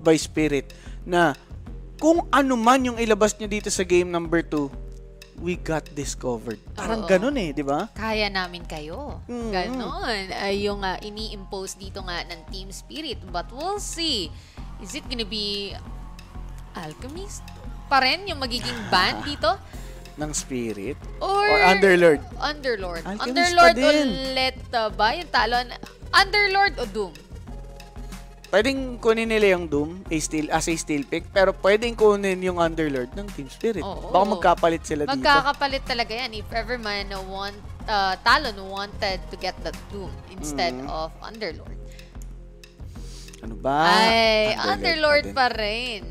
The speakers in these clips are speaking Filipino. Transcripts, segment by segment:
by Spirit na kung ano man yung ilabas nyo dito sa game number 2, we got this covered. Parang Oo. ganun eh, di ba? Kaya namin kayo. Mm. Ganon. Ay, yung ah, ini-impose dito nga ng Team Spirit. But we'll see. Is it gonna be Alchemist pa rin yung magiging band dito? Ng Spirit. Or, Or Underlord. Underlord. Alchemist Underlord ulit uh, ba yung talon? Underlord o Doom? Pwedeng kunin nila yung Doom a steel, as a steel pick, pero pwedeng kunin yung Underlord ng Team Spirit. Oo. Baka magkapalit sila dito. Magkakapalit talaga yan if ever man want, uh, Talon wanted to get the Doom instead Mm. of Underlord. Ano ba? Ay, Underlord pa pa rin.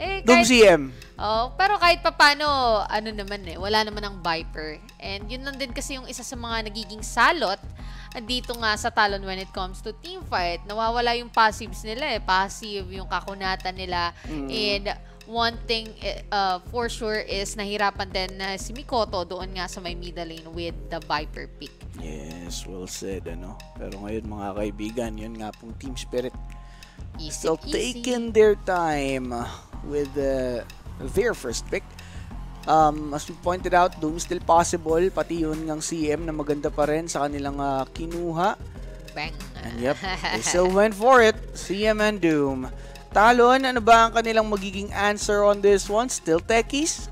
Eh. Doom kahit, CM. oh, pero kahit papano, ano naman eh, wala naman ang Viper. And yun lang din kasi yung isa sa mga nagiging salot dito nga sa Talon when it comes to team fight. Nawawala yung passives nila eh. Passive yung kakunatan nila. Mm. And one thing eh, uh, for sure is nahirapan din na si Mikoto doon nga sa may middle lane with the Viper pick. Yes, well said, ano. Pero ngayon mga kaibigan, yun nga pong Team Spirit Easy, still easy. taking their time with uh, their first pick. Um, as we pointed out, Doom still possible, pati yun ng CM na maganda pa rin sa kanilang uh, kinuha. Bang. And yep, they still went for it. CM and Doom. Talon, ano ba ang kanilang magiging answer on this one? Still techies?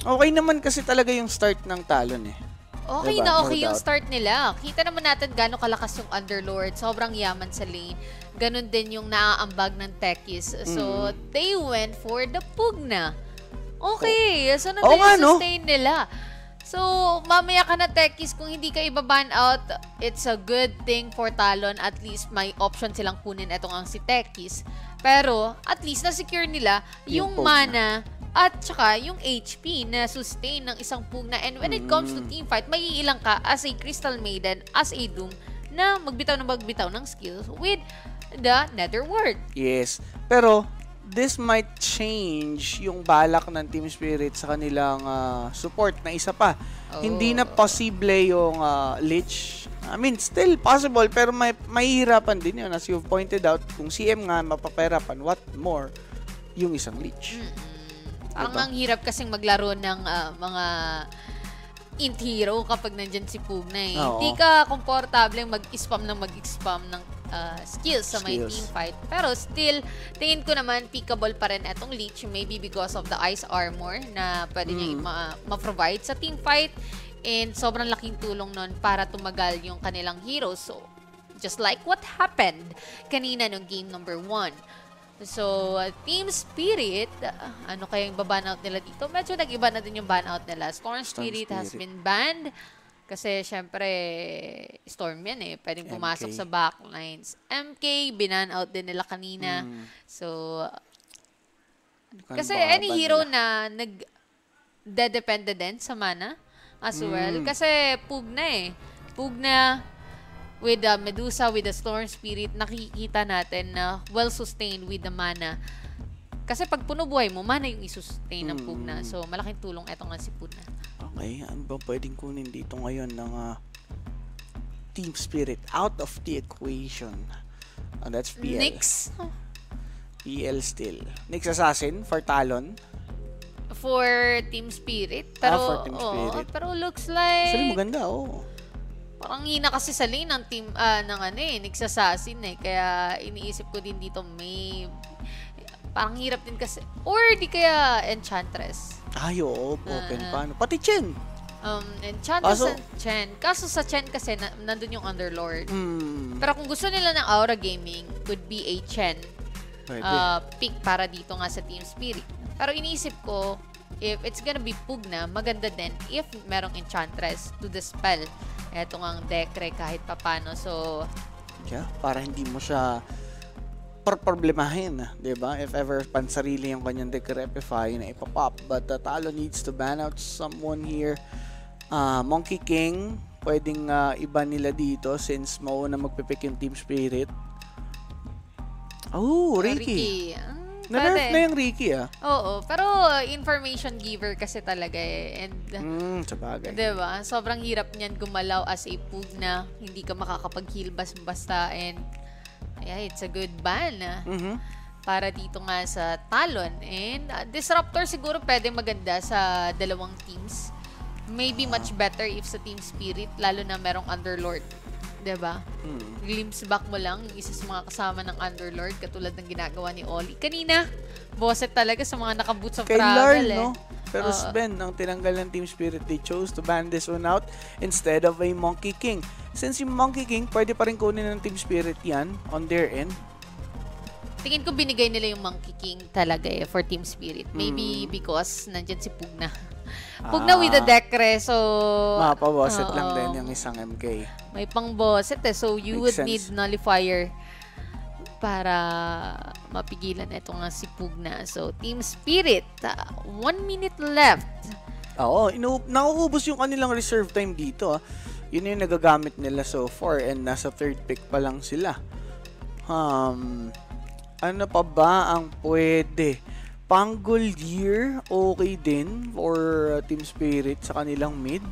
Okay naman kasi talaga yung start ng Talon eh. Okay Diba? na No okay yung doubt. start nila. Kita naman natin gano'ng kalakas yung Underlord. Sobrang yaman sa lane. Ganon din yung naaambag ng Techies. So, Mm. they went for the Pugna. Okay. So, Oo nandun nga, yung no? sustain nila. So, mamaya ka na Techies. Kung hindi ka ibaban out, it's a good thing for Talon. At least may option silang kunin itong ang si Techies. Pero, at least na-secure nila Yung yung, Pugna. mana at saka yung HP na sustain ng isang Pugna. And when it comes to Mm. team fight, may ilang ka as a Crystal Maiden, as a Doom, na magbitaw ng magbitaw ng skills with the Netherworld. Yes. Pero, this might change yung balak ng Team Spirit sa kanilang ah, support na isa pa. Oh. Hindi na posible yung ah, Lich. I mean, still possible, pero may, mahihirapan din yun. As you've pointed out, kung CM nga mapapahirapan, what more yung isang Lich. Parang Diba? ang hirap kasing maglaro ng ah, mga int hero kapag nandyan si Pugna eh. Oo. Hindi ka komportable mag-spam ng mag-spam ng ah, skills sa Skills. team fight. Pero still, tingin ko naman pickable pa rin etong Leech. Maybe because of the ice armor na pwede niya Mm. ma- ma-provide sa team fight. And sobrang laking tulong nun para tumagal yung kanilang heroes. So, just like what happened kanina nung game number 1. So, uh, Team Spirit, uh, ano kaya yung ban out nila dito? Medyo nag-iba na din yung ban out nila. Storm Storm Spirit, has Spirit. been banned. Kasi, syempre, Storm yan eh. Pwedeng pumasok MK. sa backlines. MK, binan out din nila kanina. Mm. So, Kan kasi any hero nila. na nag dedepende din sa mana as well. Mm. Kasi pug na eh. Pug na with the Medusa, with the Storm Spirit, nakikita natin na well-sustained with the mana. Kasi pag puno buhay mo, mana yung isustain ng Pugna. Mm. So, malaking tulong eto nga si Pugna. Okay, ano ba pwedeng kunin dito ngayon ng ah, Team Spirit out of the equation? And that's PL. Nyx PL still. Nyx Assassin for Talon. for Team Spirit. Ah, Pero, for Team Spirit. pero looks like Actually, maganda, oh. Parang hina kasi sa lane ng team, ah, ng ano eh, Nyx Assassin eh. Kaya iniisip ko din dito may, parang hirap din kasi, or di kaya Enchantress. Ay, oo, open Ah. pa. Ano. Pati Chen. Um, Enchantress Kaso- and Chen. Kaso sa Chen kasi, na, nandun yung Underlord. Hmm. Pero kung gusto nila ng Aura Gaming, could be a Chen Pwede. uh, pick para dito nga sa Team Spirit. Pero iniisip ko, if it's gonna be Pugna, maganda din if merong Enchantress to dispel eto nga ang Dekre kahit papano. So, yeah, para hindi mo siya problemahin, 'di ba? If ever pansarili yung kanyang Decrepify na ipapop. But uh, Talo needs to ban out someone here. Ah, Monkey King, pwedeng ah, iba nila dito since mauna magpipick yung Team Spirit. Oh, Ricky. Ah, Na-nerf na yung Ricky ah. Oo, pero information giver kasi talaga eh. And, Hmm, sa bagay. 'di ba? Sobrang hirap niyan gumalaw as a pug na hindi ka makakapag-heal bas- basta and yeah, it's a good ban. ah. Mhm. para dito nga sa Talon. And uh, Disruptor siguro pwede maganda sa dalawang teams. Maybe much better if sa Team Spirit, lalo na merong Underlord. 'di ba? Hmm. Glimpse back mo lang yung isa sa mga kasama ng Underlord katulad ng ginagawa ni Oli. Kanina, bosset talaga sa mga nakaboots of Kay travel Larl, eh. no? Pero Oo. Sven, ang tinanggal ng Team Spirit, they chose to ban this one out instead of a Monkey King. Since yung Monkey King, pwede pa rin kunin ng Team Spirit yan on their end. Tingin ko binigay nila yung Monkey King talaga eh for Team Spirit. Maybe Hmm. because nandyan si Pugna. Pugna with the Ah. Dekre, so... Mapaboset lang Oo. din yung isang MK. May pang bosset eh. So, you Makes would sense. need nullifier para mapigilan ito nga si Pugna. So, Team Spirit, uh, one minute left. Oo, nauubos yung kanilang reserve time dito. Ah. Yun yung nagagamit nila so far and nasa third pick pa lang sila. Um, ano pa ba ang pwede? Pangolier, okay din for uh, Team Spirit sa kanilang mid.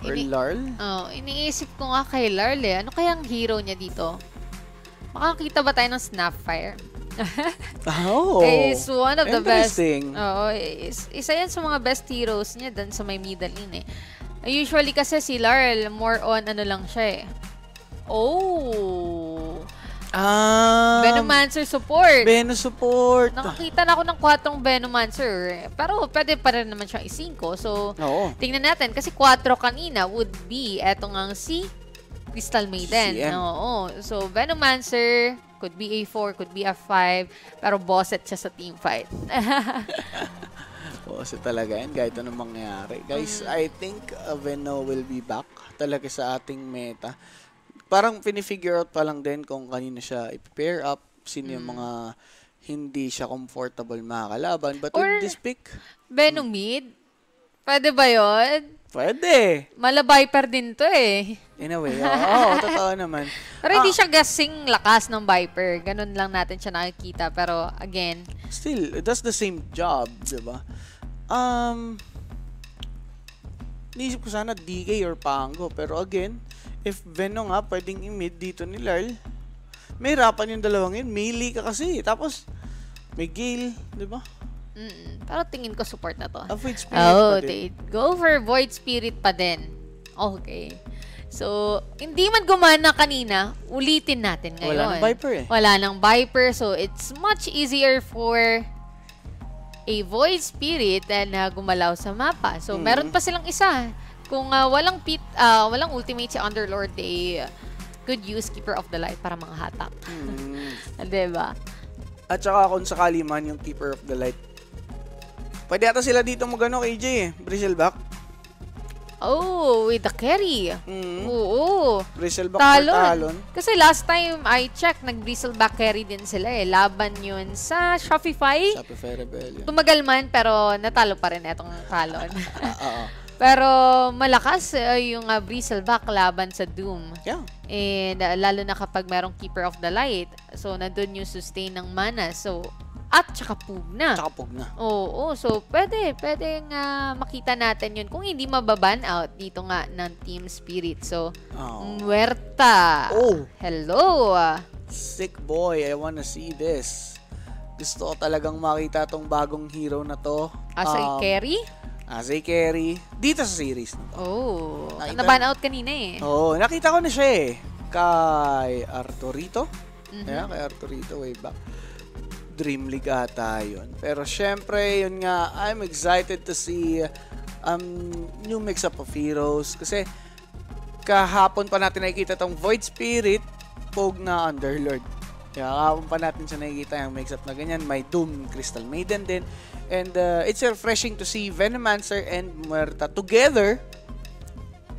Or Ini- Larl. Oh, iniisip ko nga kay Larl eh. Ano kayang hero niya dito? Makakita ba tayo ng Snapfire? Oh, is one of the best. Oo, is, isa yan sa mga best heroes niya dun sa may middle lane eh. Usually kasi si Larl, more on ano lang siya eh. Oh! Ah, Venomancer support. Veno support. Nakakita na ako ng kwatrong Venomancer. Pero pwede pa rin naman siyang i-5. So, Oo. tingnan natin. Kasi 4 kanina would be eto nga si Crystal Maiden. CM. Oo. So, Venomancer could be A4, could be A5. Pero bosset siya sa team fight. Oo, so talaga yan, kahit anong mangyari. Guys, Mm. I think uh, Veno will be back talaga sa ating meta. Parang pinifigure out pa lang din kung kanino siya i-pair up, sino yung Mm. mga hindi siya comfortable makakalaban. But Or- with this pick, Venom mid? Pwede ba yon? pwede. Mala Viper din to eh. In a way. Oo, oo, totoo naman. Pero hindi Ah, siya gasing lakas ng Viper. Ganun lang natin siya nakikita. Pero again, Still, it does the same job, di ba? Um, Niisip ko sana DK or Pango. Pero again, if Venom nga pwedeng i-mid dito ni Larl, may hirapan yung dalawang yun. Melee ka kasi. Tapos, may Gale, di ba? mm, pero tingin ko support na to. Avoid Spirit Oh, pa din. go for Void Spirit pa din. Okay. So, hindi man gumana kanina, ulitin natin ngayon. Wala nang Viper eh. Wala nang Viper, so it's much easier for a Void Spirit na gumalaw sa mapa. So, Mhm. meron pa silang isa. Kung ah, walang pit, ah, walang ultimate si Underlord, they could use Keeper of the Light para mga hatak. Hmm. diba? At saka kung sakali man yung Keeper of the Light. Pwede ata sila dito magano KJ eh. Bristleback. Oh, with the carry. Mm. Oo. Bristleback Talon. Talon. Kasi last time I checked, nag-bristleback carry din sila eh. Laban yun sa Shopify. Shopify Rebellion. Tumagal man, pero natalo pa rin itong Talon. Ah, Oo. pero malakas eh, yung uh, bristleback laban sa Doom. Yeah. And uh, lalo na kapag merong Keeper of the Light. So, nandun yung sustain ng mana. So, at saka Pugna. Tsaka pug na. Oo, so pwede, pwede nga makita natin yun kung hindi mababan out dito nga ng Team Spirit. So, Oh. Muerta. Oh. Hello. Sick boy, I wanna see this. Gusto ko talagang makita tong bagong hero na to. As a Um, carry? As a carry. Dito sa series na to. Oh. Nakita- Naban out kanina eh. Oo, oh, nakita ko na siya eh. Kay Arturito. Mhm. Yeah, kay Arturito way back. Dream League ata yun. Pero syempre, yun nga, I'm excited to see um, new mix-up of heroes. Kasi kahapon pa natin nakikita tong Void Spirit, Pog na Underlord. Kaya kahapon pa natin siya nakikita yung mix-up na ganyan. May Doom, Crystal Maiden din. And uh, it's refreshing to see Venomancer and Muerta together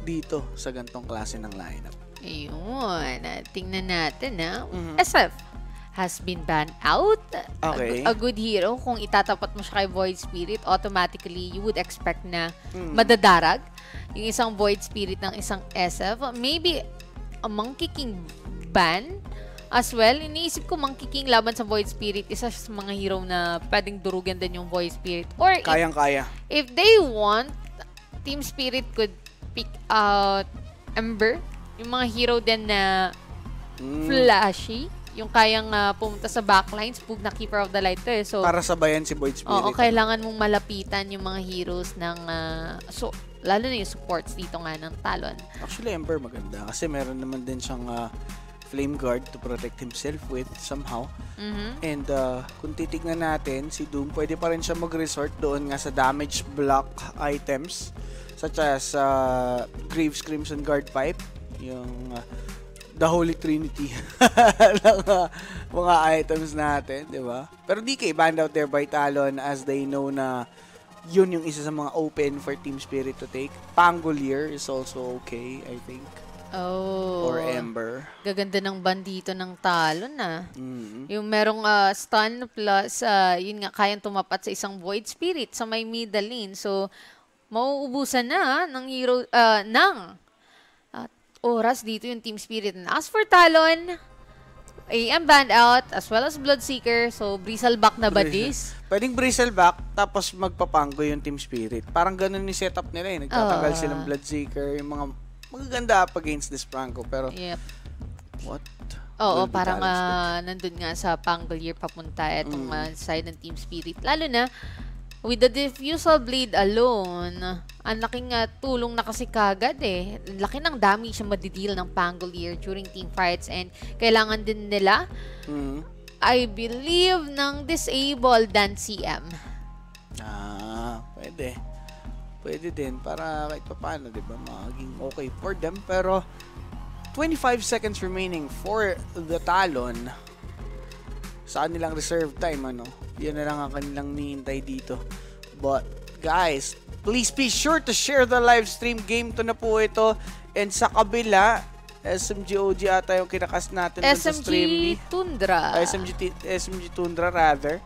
dito sa gantong klase ng lineup. Ayun. Tingnan natin na. Mhm. SF has been banned out. A- Okay. A, good hero. Kung itatapat mo siya kay Void Spirit, automatically you would expect na Mm. madadarag yung isang Void Spirit ng isang SF. Maybe a Monkey King ban as well. Iniisip ko Monkey King laban sa Void Spirit, isa sa mga hero na pwedeng durugan din yung Void Spirit. Or if, Kayang-kaya. if they want, Team Spirit could pick out Ember. Yung mga hero din na Mm. flashy. Yung kayang ah, pumunta sa backlines, pug na Keeper of the Light to eh. So, Para sabayan si Void Spirit. Oo, kailangan mong malapitan yung mga heroes ng ah, so lalo na yung supports dito nga ng Talon. Actually, Ember maganda. Kasi meron naman din siyang ah, Flame Guard to protect himself with somehow. Mhm. And uh, kung titignan natin, si Doom, pwede pa rin siya mag-resort doon nga sa damage block items such as uh, Graves Crimson Guard Pipe, yung uh, the Holy Trinity ng uh, mga items natin, di ba? Pero DK banned out there by Talon as they know na yun yung isa sa mga open for Team Spirit to take. Pangolier is also okay, I think. Oh. Or Ember. Gaganda ng bandito ng Talon na. Mm. Yung merong ah, stun plus, ah, yun nga, kayang tumapat sa isang Void Spirit sa may middle lane. So, mauubusan na ng hero, ah, ng ah, oras dito yung Team Spirit. And as for Talon, AM banned out, as well as Bloodseeker. So, Bristleback na ba this? Pwedeng bristleback, tapos magpapanggo yung Team Spirit. Parang ganun yung setup nila eh. Nagtatanggal Ah. silang Bloodseeker, yung mga magaganda up against this Franco. Pero, Yep. what? Oo, will parang ah, nandun nga sa Pangolier papunta itong Mm. ah, side ng Team Spirit. Lalo na, with the diffusal blade alone, ang laking ah, tulong na kasi kagad eh. Laki ng damage na madideal ng Pangolier during team fights and kailangan din nila, Mm. I believe, ng disabled dan CM. Ah, pwede. Pwede din para kahit pa paano, di ba, maging okay for them. Pero, 25 seconds remaining for the Talon sa kanilang reserve time, ano. Yan na lang ang kanilang nihintay dito. But, guys, please be sure to share the live stream. Game to na po ito. And sa kabila, SMGOG ata yung kinakas natin dun sa stream ni SMG Tundra. Ah, SMG, SMG Tundra rather.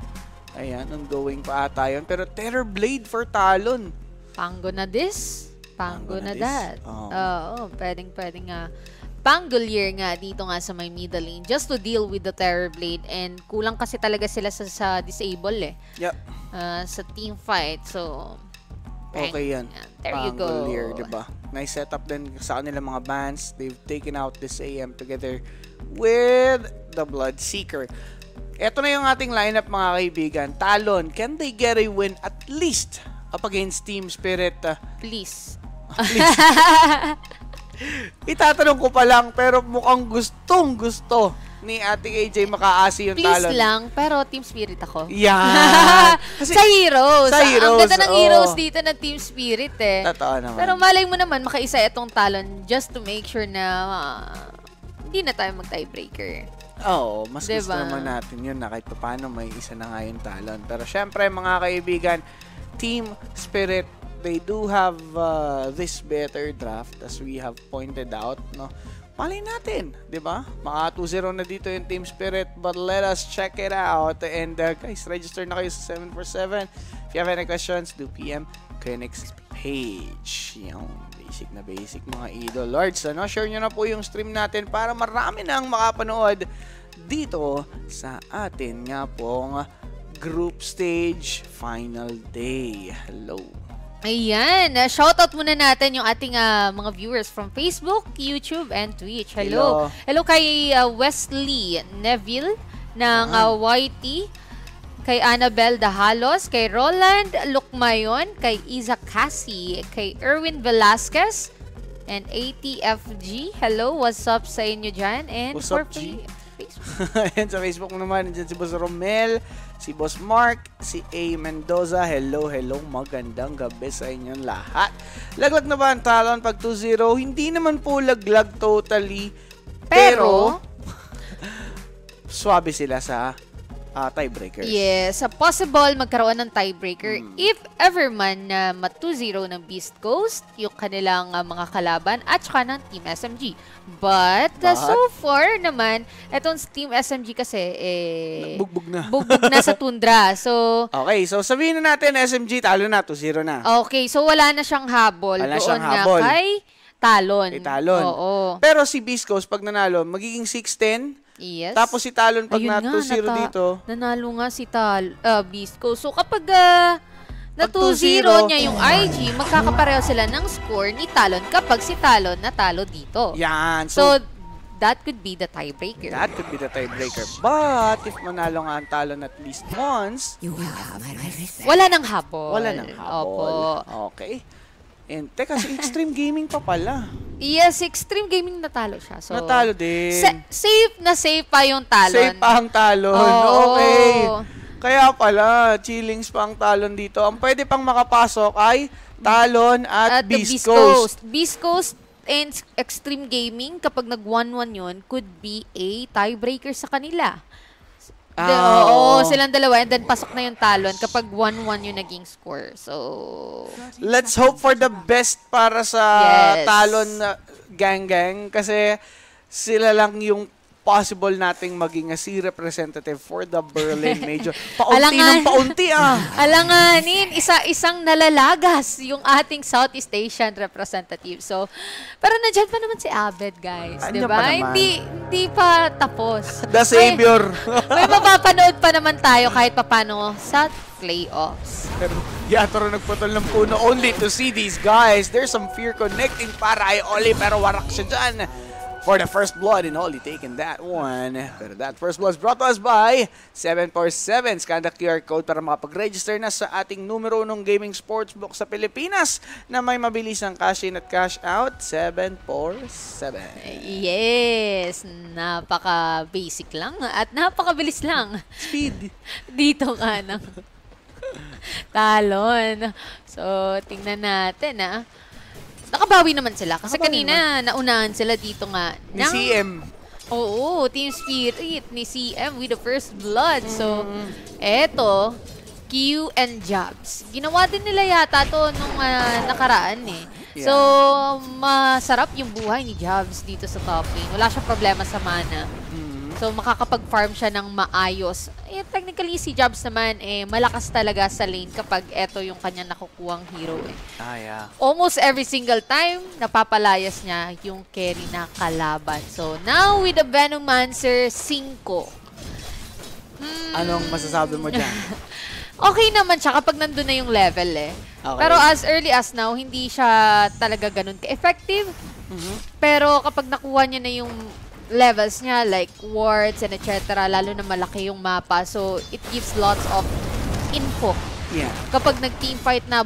Ayan, ongoing pa ata yun. Pero Terror Blade for Talon. Pango na this, pango, Pango na, na this. that. Oo. Oo, pwedeng pwedeng nga. Pangolier nga dito nga sa may middle lane just to deal with the Terror Blade and kulang kasi talaga sila sa, sa disable eh Yep. ah, sa team fight. So, Okay yan. Yan. There you go. Pangolier, diba? Nice setup din sa kanilang mga bands. They've taken out this AM together with the Bloodseeker. Ito na yung ating lineup mga kaibigan. Talon, can they get a win at least up against Team Spirit? Uh, please. itatanong ko pa lang pero mukhang gustong gusto ni Ate AJ makaasi yung Please Talon. lang, pero team spirit ako. Yan. Kasi, sa heroes. sa Ang heroes, ganda ng oo. heroes dito ng team spirit eh. totoo naman. Pero malay mo naman, makaisa itong talon just to make sure na ah, hindi na tayo mag-tiebreaker. Oo, mas gusto Diba? naman natin yun na kahit pa paano may isa na nga yung talon. Pero syempre mga kaibigan, Team Spirit, they do have uh, this better draft as we have pointed out, no? Malay natin, di ba? Maka 2-0 na dito yung Team Spirit, but let us check it out. And uh, guys, register na kayo sa 747. If you have any questions, do PM Clinics page. Yung basic na basic mga idol lords. Ano? Share nyo na po yung stream natin para marami nang makapanood dito sa atin nga pong group stage final day. Hello. Ayan, uh, shoutout muna natin yung ating ah, mga viewers from Facebook, YouTube, and Twitch. Hello. Hello, kay ah, Wesley Neville ng ah, YT, kay Annabel Dahalos, kay Roland Lukmayon, kay Isa Cassie, kay Erwin Velasquez, and ATFG. Hello, what's up sa inyo dyan? And What's for up, G? fa- Facebook. Ayan sa Facebook naman, nandiyan si Boss Romel, si Boss Mark, si A. Mendoza. Hello, hello. Magandang gabi sa inyong lahat. Laglag na ba ang talon pag 2-0? Hindi naman po laglag totally. Pero, Pero, swabe sila sa ah, tiebreakers. Yes, a possible magkaroon ng tiebreaker Hmm. if ever man na mat 2-0 ng Beast Coast, yung kanilang ah, mga kalaban at saka ng Team SMG. But, uh, But? so far naman, etong Team SMG kasi, eh, Bugbog na. bugbog na sa tundra. So, Okay, so sabihin na natin SMG, talo na, 2-0 na. okay, so wala na siyang habol Wala doon siyang habol. kay Talon. Kay Talon. Oo. Pero si Beast Coast, pag nanalo, magiging 6-10. Yes. Tapos si Talon, pag Ayun na nga, 2-0 nata- dito, Nanalo nga si Tal, Beast Coast. So kapag ah, na Pag 2-0 2-0, niya yung IG, magkakapareho sila ng score ni Talon kapag si Talon natalo dito. yan. So, So, that could be the tiebreaker. That could be the tiebreaker. But, if manalo nga ang talon at least once, Wala nang habol. wala nang habol. Opo. Okay. And, teka, si Extreme Gaming pa pala. Yes, Extreme Gaming natalo siya. So, Natalo din. sa- safe na safe pa yung talon. Safe pa ang talon. Oo. Okay. Kaya pala, chillings pa ang talon dito. Ang pwede pang makapasok ay talon at, At Beast Beast Coast. Coast. Beast Coast and Extreme Gaming, kapag nag-1-1 yun, could be a tiebreaker sa kanila. Ah, oo, oo. silang dalawa and then pasok na yung talon kapag 1-1 yung naging score. So, Let's hope for the best para sa Yes. talon na gang gang kasi sila lang yung possible nating maging a C representative for the Berlin Major. Paunti Alangan. ng paunti ah. alanganin, isa-isang nalalagas yung ating Southeast Asian representative. So, pero nandiyan pa naman si Abed, guys. Nandiyan Di pa ba? naman. Hindi, hindi pa tapos. The savior. May, may mapapanood pa naman tayo kahit papano sa playoffs. Pero Yatoro nagputol ng puno only to see these guys. There's some fear connecting para kay Oli pero warak siya dyan. For the first blood and Oli taking that one. Pero that first blood is brought to us by 747. Scan the QR code para makapag-register na sa ating numero ng gaming sportsbook sa Pilipinas na may mabilisang cash in at cash out. 747. Yes, napaka-basic lang at napakabilis lang Speed. dito ka ng talon. So, tingnan natin ah. Nakabawi naman sila kasi Nakabawi kanina naunahan sila dito nga. Ni ng- CM. Oo, Team Spirit ni CM with the first blood. So, Mm. eto, Q and Jobs. Ginawa din nila yata to nung ah, nakaraan eh. Yeah. So, masarap yung buhay ni Jobs dito sa top lane. Wala siyang problema sa mana. So, makakapag-farm siya ng maayos. Eh, technically, si Jobs naman, eh, malakas talaga sa lane kapag eto yung kanya nakukuhang hero eh. Ah, yeah. Almost every single time, napapalayas niya yung carry na kalaban. So, now with the Venomancer 5. Hmm, Anong masasabi mo dyan? okay naman siya kapag nandun na yung level eh. Okay. Pero as early as now, hindi siya talaga ganun ka-effective. Mhm. Pero kapag nakuha niya na yung levels niya, like wards and etc., lalo na malaki yung mapa, so it gives lots of info. Yeah. Kapag nag-team fight na,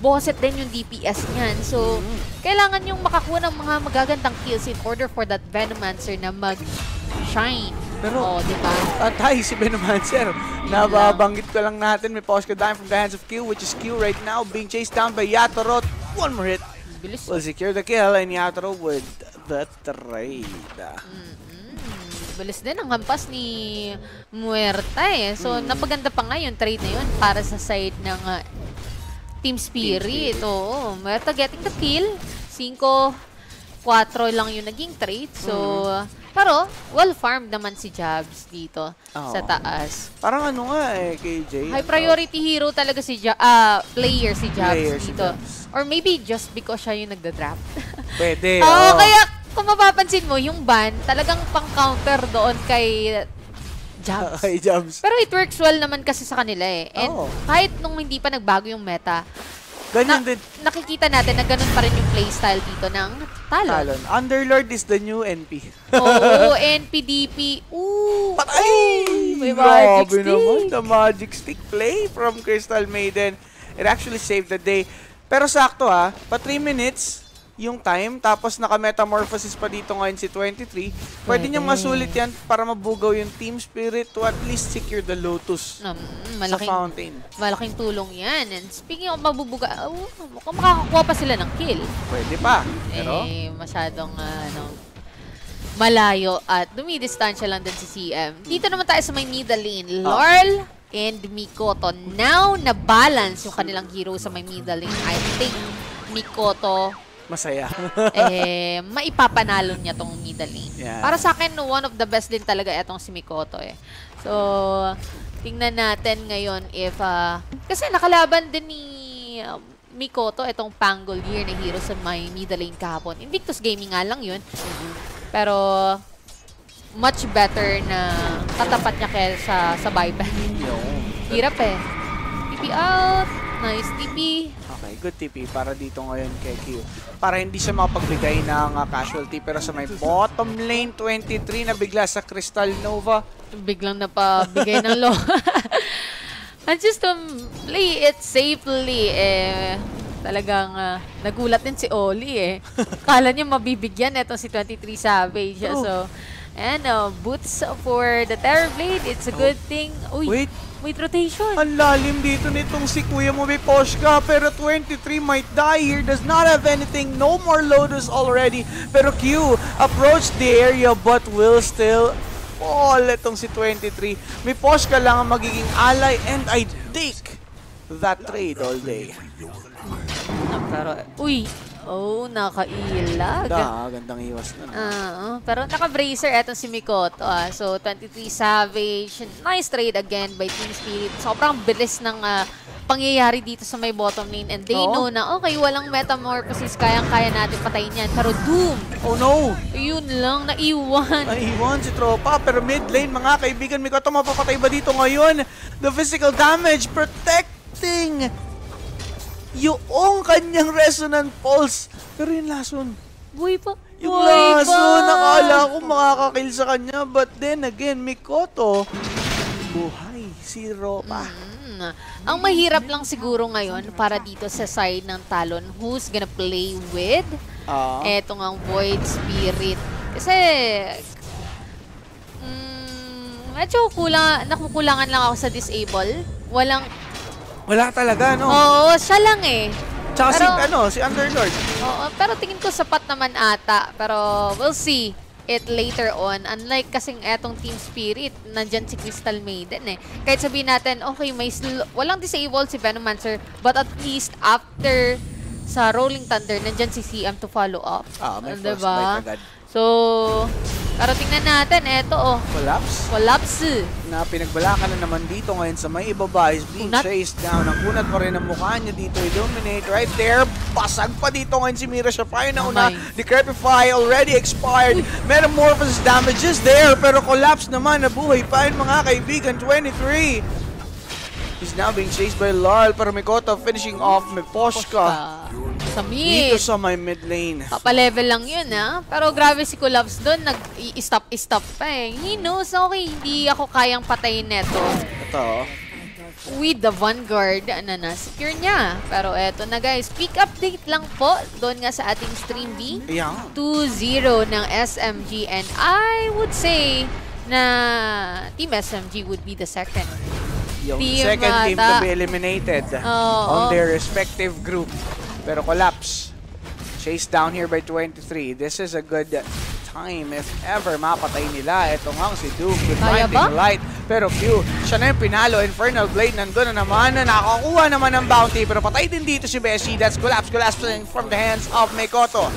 bosset din yung DPS niyan. So, Mhm. kailangan yung makakuha ng mga magagandang kills in order for that Venomancer na mag-shine. Pero- oh, di ba? Patay si Venomancer. Nababanggit ko lang natin. May pause ka dime from the hands of Q, which is Q right now being chased down by Yatoro. One more hit Bilis. will secure the kill and Yatoro with the trade. Mm, bilis din ang hampas ni Muerta eh. So, Mm. napaganda pa nga yung trade na yun para sa side ng ah, Team Spirit. Spirit. Oo, Muerta getting the kill. 5, 4 lang yung naging trade. So, pero well-farmed naman si Jabs dito Oo. sa taas. Parang ano nga eh, KJ. High priority hero talaga si Ja- ah player si Jabs Player si dito. Jabs. Or maybe just because siya yung nagda-draft. Pwede. Oo, oo. kaya kung mapapansin mo, yung ban, talagang pang-counter doon kay Jabs. Kay Jabs. Pero it works well naman kasi sa kanila eh. And Oo. kahit nung hindi pa nagbago yung meta, Ganyan na- din. nakikita natin na ganun pa rin yung playstyle dito ng Talon. Talon. Underlord is the new NP. Oo, NPDP. Ooh! Patay! ooh, May Grabe magic naman. stick. The magic stick play from Crystal Maiden. It actually saved the day. Pero sakto ha, pa 3 minutes yung time, tapos naka-metamorphosis pa dito ngayon si 23. Pwede niyang masulit yan para mabugaw yung team spirit to at least secure the Lotus Um, sa malaking, fountain. malaking tulong yan. And speaking of mabubuga, oh, mukhang makakakuha pa sila ng kill. Pwede pa. Pero, eh, masyadong ah, ano, malayo at dumidistansya lang din si CM. Dito naman tayo sa may middle lane. Ah. Laurel and Mikoto. Now, na-balance yung kanilang hero sa may middle lane. I think Mikoto, masaya. eh, maipapanalo niya tong middle lane. Yeah. Para sa akin, one of the best din talaga etong si Mikoto eh. So, tingnan natin ngayon if, ah, kasi nakalaban din ni um, Mikoto itong Pangolier na hero sa may middle lane kahapon. Invictus Gaming nga lang yun. Pero, much better na katapat niya kaysa sa buyback. Yung. Hirap eh. TP out. Nice TP. Okay, good TP para dito ngayon kay Q. Para hindi siya makapagbigay ng uh, casualty pero sa may bottom lane 23 na bigla sa Crystal Nova. Biglang napabigay ng low. And just to play it safely, eh, talagang ah, nagulat din si Oli eh. Kala niya mabibigyan etong si 23 Savage. Oh. So, and uh, boots for the Terrorblade. It's a good thing. Uy, Wait, wait rotation. ang lalim dito nitong si Kuya mo Poshka pero 23 might die here. Does not have anything. No more Lotus already. Pero Q approach the area but will still fall itong si 23. May Poshka lang ang magiging ally and I take that trade all day. Ah, pero, uy, oh, nakailag. Da, gandang iwas na. Ah, pero naka-bracer etong si Mikoto. Ah. So, 23 Savage. Nice trade again by Team Spirit. Sobrang bilis ng ah, pangyayari dito sa may bottom lane. And they Oo. know na, okay, walang Metamorphosis. Kayang-kaya natin patayin yan. Pero Doom, Oh no! yun lang, naiwan. Naiwan si Tropa, pero mid lane mga kaibigan, Mikoto mapapatay ba dito ngayon? The physical damage protecting yung kanyang resonant pulse. Pero yung lason, Buhay pa. yung Buhay lason, pa. nakala ko makakakill sa kanya. But then again, Mikoto, buhay si Tropa. Mm. Ang mahirap lang siguro ngayon para dito sa side ng Talon, who's gonna play with Ah, Eto nga Void Spirit. Kasi, mm, medyo kulang, nakukulangan lang ako sa disable. Walang, wala talaga, no? oo, siya lang eh. Tsaka si, pero- ano, si Underlord. Oo, pero tingin ko sapat naman ata. Pero we'll see it later on. Unlike kasing etong Team Spirit, nandyan si Crystal Maiden eh. Kahit sabihin natin, okay, may walang disable si Venomancer, but at least after sa Rolling Thunder, nandyan si CM to follow up. Ah, may Diba? frostbite agad. So, pero tingnan natin, eto oh, Collapse. collapse. na pinagbalakan na naman dito ngayon sa may ibaba is being Kunat. chased down. Ang kunat pa rin ang mukha niya dito. Illuminate right there. Basag pa dito ngayon si Mira Shafire na una. Amay. Decrepify already expired. Metamorphosis damages there pero collapse naman. Nabuhay pa yun mga kaibigan. 23. He's now being chased by Larl pero Mikoto finishing off may Poshka. Sa Dito mid. sa may mid lane. Papa-level lang yun, ha? Pero grabe si Collapse doon, nag-stop-stop pa eh. He knows, okay, hindi ako kayang patayin neto. Ito. With the Vanguard na na-secure niya. Pero eto na guys, quick update lang po doon nga sa ating stream B. Ayan. 2-0 ng SMG and I would say na Team SMG would be the second. Yung Team second team to ata. be eliminated Oo. on their respective group. Pero collapse. Chase down here by 23. This is a good time if ever mapatay nila. Ito nga si Doom. Finding ba? light. Pero Q, siya na yung pinalo. Infernal Blade nandun na naman. Na nakakuha naman ng bounty. Pero patay din dito si Beshi. That's collapse. Collapsing from the hands of Mikoto.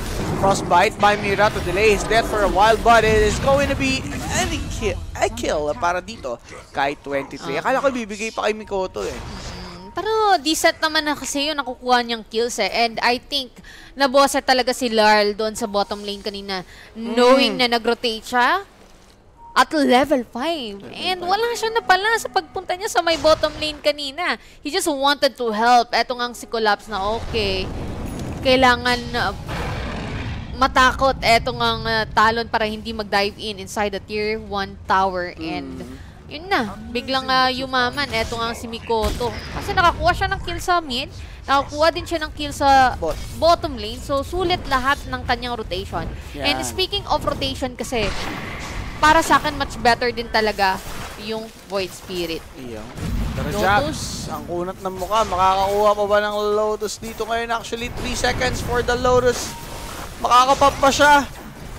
Frostbite by Mira to delay his death for a while. But it is going to be any kill, a kill para dito kay 23. Akala ko bibigay pa kay Mikoto eh. Mm, Pero decent naman na kasi yun, nakukuha niyang kills eh. And I think, nabosa talaga si Larl doon sa bottom lane kanina. Knowing na nag-rotate siya at level 5. And wala siya na pala sa pagpunta niya sa may bottom lane kanina. He just wanted to help. Eto nga si Collapse na okay. Kailangan uh, matakot eto nga uh, talon para hindi mag-dive in inside the tier 1 tower. And yun na, biglang uh, yumaman. Eto nga si Mikoto. Kasi nakakuha siya ng kill sa mid. Nakakuha din siya ng kill sa Bot. bottom lane. So, sulit lahat ng kanyang rotation. And Yan. speaking of rotation kasi, para sa akin, much better din talaga yung Void Spirit. Iyon. Pero Lotus. Jax, ang kunat ng mukha. Makakakuha pa ba ng Lotus dito ngayon? Actually, 3 seconds for the Lotus. Makakapap pa siya.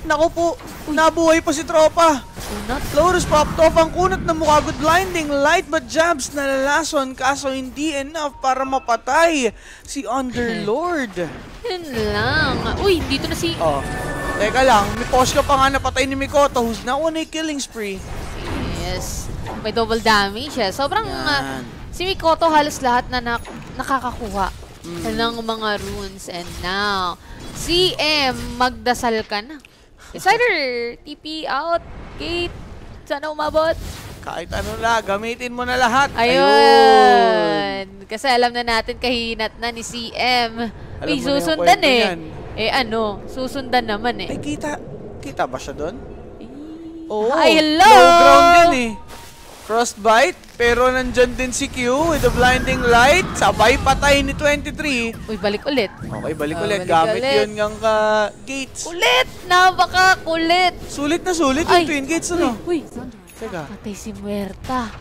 Naku po, nabuhay pa si Tropa. Kunat. Lotus popped off ang kunat ng mukha. Good blinding light but jabs na lalason kaso hindi enough para mapatay si Underlord. Yun lang. Uy, dito na si... Oh, teka lang. May Poshka pa nga napatay ni Mikoto who's now on a killing spree. Yes. May double damage eh. Sobrang... Ah, si Mikoto halos lahat na nak- nakakakuha Mm. ng mga runes. And now, CM, magdasal ka na. It's either TP out, gate, sana umabot. Kahit ano na, gamitin mo na lahat. Ayun. Kasi alam na natin kahinat na ni CM. Alam May susundan eh. niyan. Eh ano, susundan naman eh. Ay, kita. Kita ba siya doon? Oo. Ay, hello! Low ground din eh. Frostbite, pero nandyan din si Q with the blinding light. Sabay patay ni 23. Uy, balik ulit. Okay, balik Ah, ulit. balik Gamit ulit. yun ng ka gates. Ulit! Napaka kulit! Sulit na sulit yung twin gates, ano? Uy, Teka. patay si Muerta.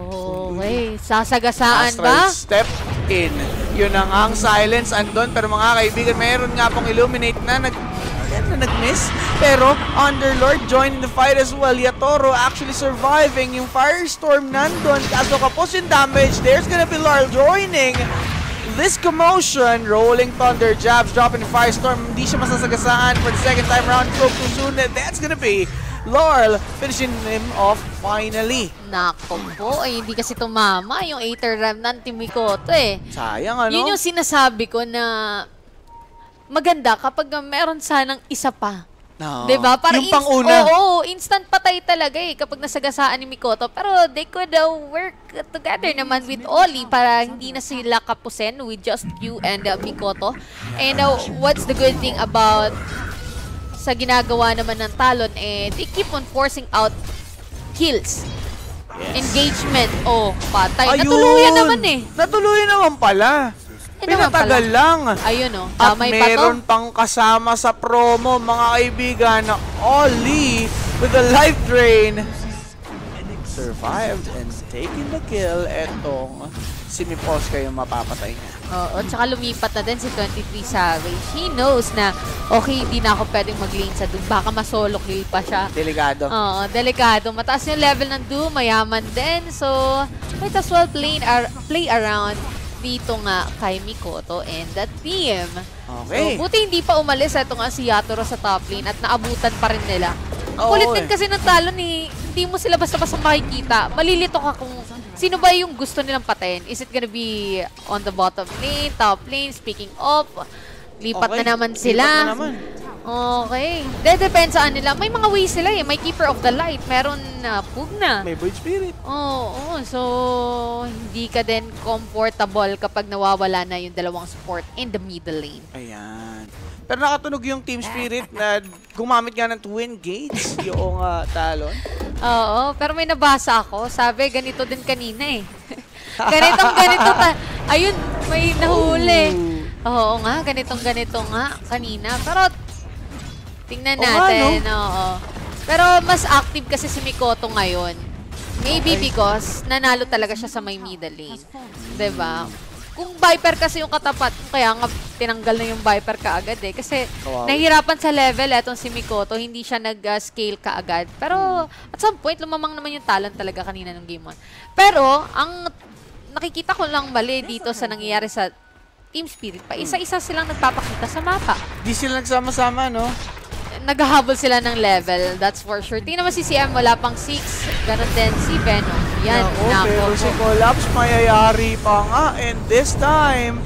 Okay, sasagasaan Astral ba? step in. Yun ang ang silence andon. Pero mga kaibigan, meron nga pong illuminate na nag na nag-miss. Pero Underlord joined the fight as well. Yatoro actually surviving yung firestorm nandun. Kaso kapos yung damage. There's gonna be Larl joining this commotion. Rolling Thunder jabs, dropping firestorm. Hindi siya masasagasaan for the second time round. Soon. That's gonna be Larl finishing him off finally. Nako po, ay hindi kasi tumama yung Aether Remnant ni Mikoto eh. Sayang ano? Yun yung sinasabi ko na maganda kapag meron sanang isa pa. No. 'Di ba? Para yung pang-una. Oo, instant patay talaga eh kapag nasagasaan ni Mikoto. Pero they could uh, work together naman with Oli para hindi na sila kapusin with just you and uh, Mikoto. And uh, what's the good thing about sa ginagawa naman ng Talon eh they keep on forcing out kills. Engagement. Oh, patay. Natuluyan naman eh. Natuluyan naman pala. Eh, naman Pinatagal pala. lang. Ayun oh, At damay pa to. meron pang kasama sa promo, mga kaibigan, na Oli with a life drain. Survived and taken the kill. Etong si Miposka yung mapapatay niya. Oo, tsaka lumipat na din si 23 Savage. He knows na, okay, hindi na ako pwedeng mag-lane sa Doom. Baka masolo kill pa siya. Delikado. Oo, delikado. Mataas yung level ng Doom, mayaman din. So, might as well play, ar- play around dito nga kay Mikoto and the team. Okay. So, buti hindi pa umalis ito nga si Yatoro sa top lane at naabutan pa rin nila. Ang kulit eh. din kasi ng talon eh. Hindi mo sila basta-basta makikita. Malilito ka kung sino ba yung gusto nilang patayin. Is it gonna be on the bottom lane, top lane, speaking of, lipat Okay. na naman sila. Lipat na naman. Okay. Depende sa kanila. May mga ways sila eh. May Keeper of the Light. Meron na Pugna. May Void Spirit. Oo, oo. So, hindi ka din comfortable kapag nawawala na yung dalawang support in the middle lane. Ayan. Pero nakatunog yung Team Spirit na gumamit nga ng Twin Gates, yung uh, talon. Oo, pero may nabasa ako. Sabi, ganito din kanina eh. ganitong ganito ta. Ayun, may nahuli. Oo nga, ganitong ganito nga kanina. Pero, tingnan Oo natin. Oo. Pero mas active kasi si Mikoto ngayon. Maybe Okay. because nanalo talaga siya sa may middle lane. ba? Kung Viper kasi yung katapat, kaya nga tinanggal na yung Viper kaagad eh. Kasi Kawawa. nahihirapan sa level etong si Mikoto, hindi siya nag-scale kaagad. Pero at some point, lumamang naman yung talent talaga kanina ng game 1. Pero, ang nakikita ko lang mali dito sa nangyayari sa Team Spirit pa, isa-isa silang nagpapakita sa mapa. Di sila nagsama-sama, no? Naghahabol sila ng level, that's for sure. Tingnan naman si CM, wala pang 6. Ganon din si Venom. Yan, Nako, nako pero si Collapse mayayari pa nga. And this time,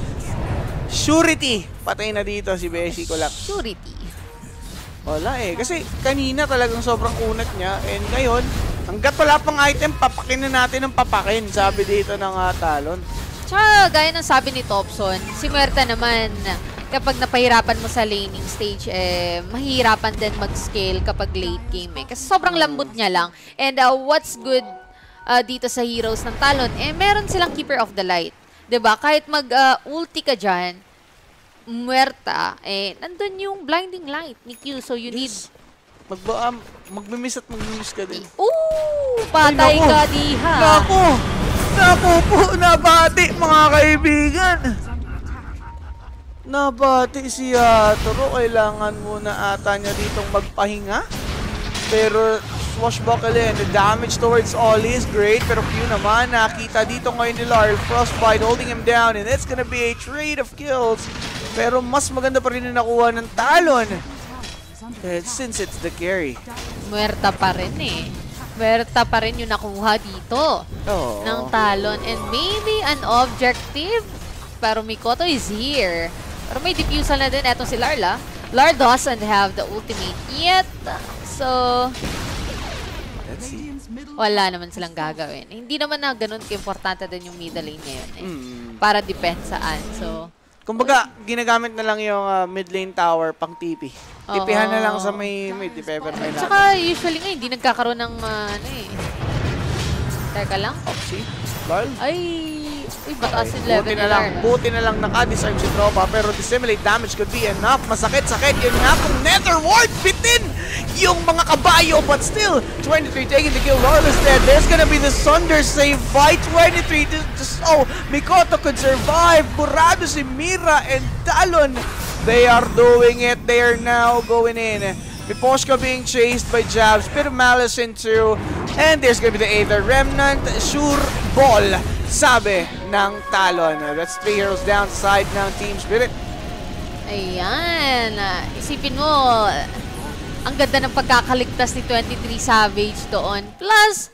surety. Patay na dito si Beshi Collapse. Surety. Wala eh. Kasi kanina talagang sobrang unat niya. And ngayon, hanggat wala pang item, papakin na natin ng papakin. Sabi dito ng uh, talon. Tsaka, gaya ng sabi ni Topson, si Muerta naman, kapag napahirapan mo sa laning stage, eh, mahirapan din mag-scale kapag late game eh. Kasi sobrang lambot niya lang. And uh, what's good uh, dito sa heroes ng Talon, eh, meron silang Keeper of the Light. ba Kahit mag-ulti ka dyan, Muerta, eh, nandun yung Blinding Light ni Q. So, you need... Magba, um, magmimiss at magmimiss ka din. Ooh! Patay naku. ka, diha! Naku! Naku po! Nabati mga kaibigan! Nabati si Yatoro. Kailangan muna ata niya ditong magpahinga. Pero swashbuckle in. The damage towards Ollie is great. Pero Q naman, nakita dito ngayon ni Larl. Frostbite holding him down. And it's gonna be a trade of kills. Pero mas maganda pa rin yung nakuha ng talon. Since it's the carry. Muerta pa rin eh. Muerta pa rin yung nakuha dito. Oh. ng talon and maybe an objective. Pero Mikoto is here. Pero may diffusal na din. Etong si Larla. Lar doesn't have the ultimate yet. So, wala naman silang gagawin. Hindi naman na ganun ka-importante din yung middle lane ngayon eh. Mm. Para depensaan. So, Kumbaga, ginagamit na lang yung ah, mid lane tower pang TP. Tipihan na lang sa may mid, if ever may laban. tsaka usually nga, hindi nagkakaroon ng uh, ano eh. Teka lang. Oxy, Lol. Ay, uy, mataas yung level Buti na lang, Lar. buti na lang naka-disarm si Tropa pero dissimulate damage could be enough. Masakit-sakit yun nga kung Nether Ward bitin yung mga kabayo but still 23 taking the kill. Lawless dead. There's gonna be the Sunder save by 23 just, just oh Mikoto could survive. Burado si Mira and Talon. They are doing it. They are now going in. Miposhka being chased by Jabs, bit of malice into, and there's gonna be the Aether Remnant, sure ball, sabi ng Talon. That's three heroes down side ng Team Spirit. Ayan. Isipin mo, ang ganda ng pagkakaligtas ni 23 Savage doon. Plus,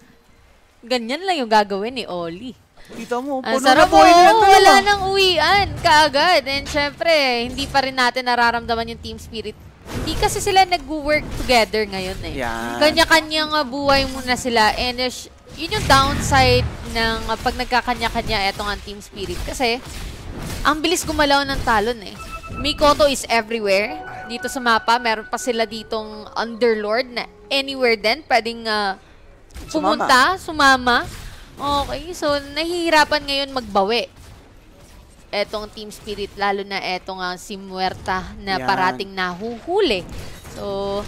ganyan lang yung gagawin ni Oli. Kita mo, puno na buhay nilang dalawa. wala nang uwian kaagad. And syempre, hindi pa rin natin nararamdaman yung team spirit. Hindi kasi sila nag-work together ngayon eh. Yan. Kanya-kanyang uh, buhay muna sila. And yun yung downside ng uh, pag nagkakanya-kanya etong ang team spirit. Kasi, ang bilis gumalaw ng talon eh. Mikoto is everywhere. Dito sa mapa, meron pa sila ditong Underlord na anywhere din pwedeng uh, pumunta, sumama. Okay, so nahihirapan ngayon magbawi. Etong Team Spirit, lalo na etong uh, si Muerta na Yan. parating nahuhuli. So,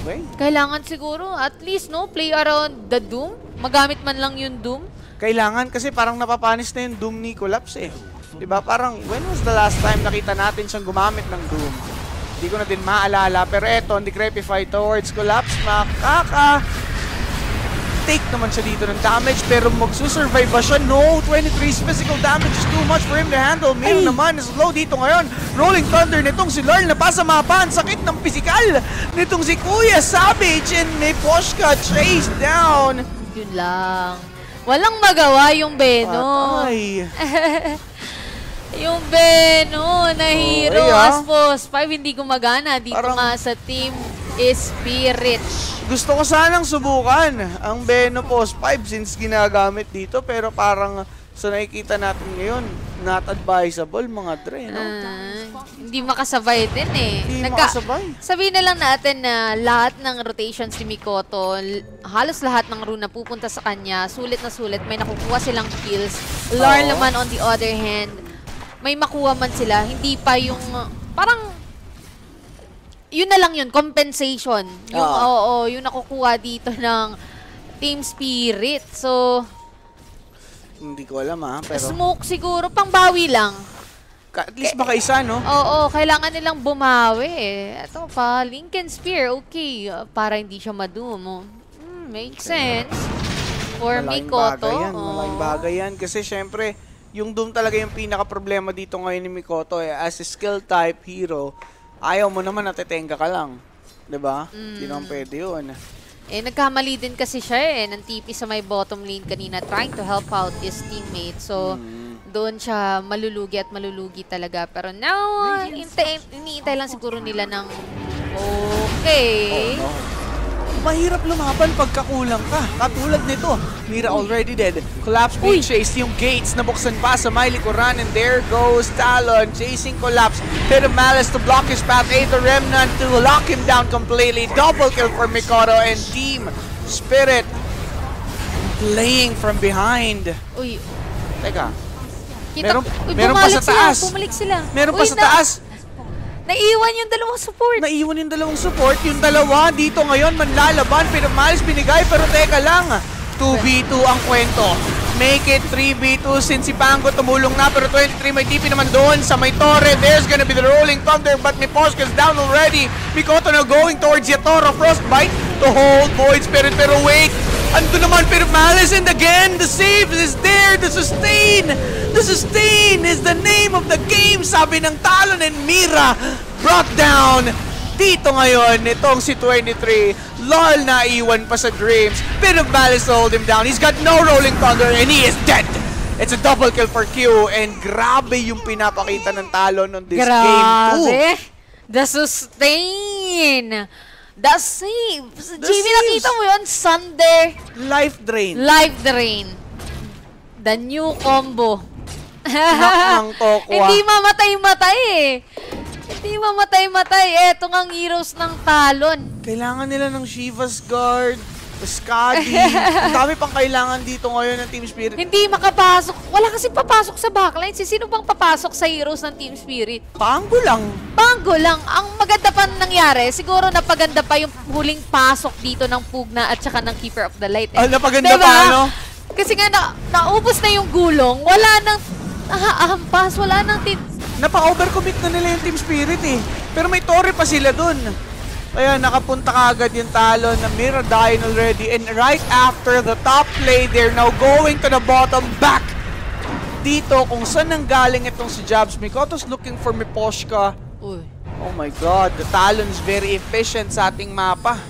Okay. kailangan siguro at least no play around the Doom. Magamit man lang yung Doom. Kailangan kasi parang napapanis na yung Doom ni Collapse eh. Diba? Parang, when was the last time nakita natin siyang gumamit ng Doom? Hindi ko na din maalala. Pero eto, on Decrepify towards Collapse, makaka take naman siya dito ng damage pero magsusurvive ba siya? No! 23's physical damage is too much for him to handle. Mir naman is low dito ngayon. Rolling Thunder nitong si Larl na pasa mapa. Ang sakit ng physical nitong si Kuya Savage and may Poshka chased down. Yun lang. Walang magawa yung Beno. Patay. Yung Beno na hero ay, ah. as boss 5 hindi gumagana dito Parang- nga sa team Spirit. Gusto ko sanang subukan ang Beno Post 5 since ginagamit dito pero parang sa nakikita natin ngayon, not advisable mga Dre, no? Ah, hindi makasabay din eh. Hindi makasabay. Sabihin na lang natin na lahat ng rotations ni Mikoto, halos lahat ng rune na pupunta sa kanya, sulit na sulit, may nakukuha silang kills. Oo. naman on the other hand, may makuha man sila, hindi pa yung parang yun na lang yun, compensation. Yung, Oo. oo, yung nakukuha dito ng Team Spirit. So, Hindi ko alam ha, pero smoke siguro, pangbawi lang. at least baka isa, no? Oo, kailangan nilang bumawi eh. Ito pa, Lincoln Spear, okay. uh, para hindi siya madoom. oh. Hmm, makes sense. For Malaking Mikoto. bagay yan, oo. malaking bagay yan. Kasi syempre, yung Doom talaga yung pinaka-problema dito ngayon ni Mikoto. Eh. As a skill type hero, ayaw mo naman natetenga ka lang. 'Di ba? Hindi naman Mm. pwede yun. Eh, nagkamali din kasi siya eh, ng TP sa may bottom lane kanina, trying to help out his teammate. So, Mm. doon siya malulugi at malulugi talaga. Pero now, uh, iniintay lang siguro nila ng okay. Oh, no. Mahirap lumaban pagkakulang ka. Katulad nito, Mira already dead. Collapse being chased. Yung gates nabuksan pa sa may likuran. And there goes Talon chasing Collapse. Bit of malice to block his path. Aether Remnant to lock him down completely. Double kill for Mikoto and Team Spirit playing from behind. Uy, Teka, kita, Meron- uy, meron pa sa taas. Sila, bumalik sila. meron Uy, pa sa na- taas. Naiwan yung dalawang support. Naiwan yung dalawang support. Yung dalawa dito ngayon manlalaban. Pero malis binigay. Pero teka lang. 2v2 ang kwento. Make it 3v2 since si Pango tumulong na. Pero 23 may DP naman doon sa may torre. There's gonna be the rolling thunder. But Miposhka's down already. Mikoto now going towards Yatoro. Frostbite to hold Void Spirit. Pero wait. Ando naman pero Malice and again the save is there. The sustain. The sustain is the name of the game. Sabi ng Talon and Mira. Brought down dito ngayon itong si 23. Lol na iwan pa sa Dreams. Bit of Malice to hold him down. He's got no Rolling Thunder and he is dead. It's a double kill for Q and grabe yung pinapakita ng Talon on this game Grabe. The sustain. The save! The Jamie, saves. nakita mo yun? Thunder, Life drain. Live Drain. The new combo. Knock ng Tokwa. Hindi mamatay-matay eh. Hindi mamatay-matay. Eto nga ang heroes ng talon. Kailangan nila ng Shiva's Guard, Skadi. Ang dami pang kailangan dito ngayon ng Team Spirit. Hindi makapasok. Wala kasi papasok sa backline. Si sino bang papasok sa heroes ng Team Spirit? Pango lang. Pango lang. Ang maganda pa nangyari, siguro napaganda pa yung huling pasok dito ng Pugna at saka ng Keeper of the Light. Eh. Ah, napaganda Diba? pa, ano? Kasi nga, na, naubos na yung gulong. Wala nang ahampas. Wala nang tin... Napa-overcommit na nila yung Team Spirit eh. Pero may Torre pa sila dun. Kaya nakapunta kaagad yung talo na Mira dying already. And right after the top play, they're now going to the bottom back. Dito, kung saan nanggaling itong si Jabs. Mikoto's looking for Miposhka. Uy. Oh my god, the Talon's very efficient sa ating mapa.